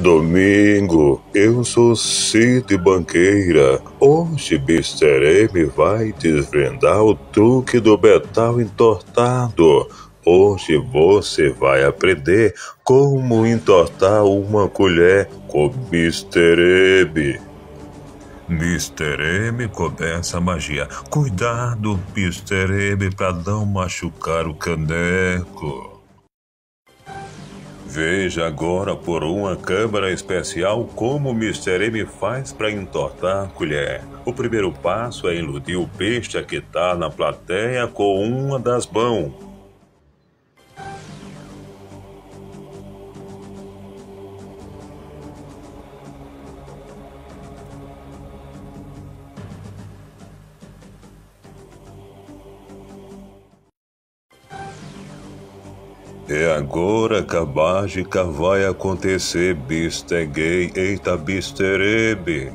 Domingo, eu sou Cid Banqueira. Hoje Mr. M vai desvendar o truque do metal entortado. Hoje você vai aprender como entortar uma colher com Mr. M. Mr. M começa a magia. Cuidado, Mr. M, para não machucar o caneco. Veja agora por uma câmera especial como o Mr. M faz para entortar a colher. O primeiro passo é iludir o peixe que está na plateia com uma das mãos. E agora que a mágica vai acontecer. Gay, eita. M.